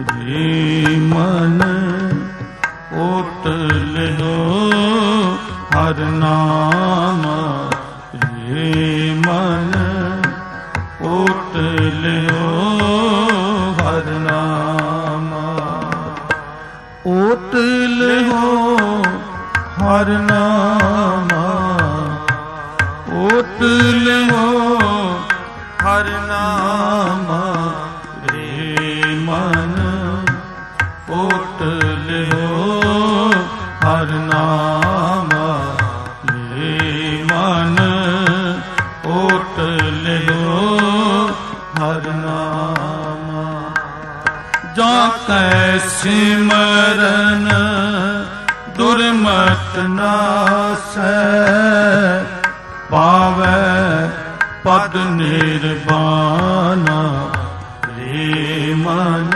ਰੇ ਮਨ ਓਟ ਲਿਓ, ਹਰ ਨਾਮ ਰੇ ਮਨ ਓਟ ਲਿਓ, ਹਰ ਨਾਮ। ਓਟ ਲਿਓ, ਹਰ ਨਾਮ। ਓਟ ਲਿਓ, ਹਰ ਨਾਮ। ਓਟ ਲਿਓ, ਹਰ ਨਾਮ ਰੇ ਮਨ। ਓਟ ਲਿਓ, ਹਰ ਨਾਮ। ਜਾਂ ਕੈ ਸਿਮਰਨ, ਦੁਰਮਤ ਨਾਸੈ ਪਾਵੈ ਪਦ ਨਿਰਵਾਣਾ ਰੇ ਮਨ।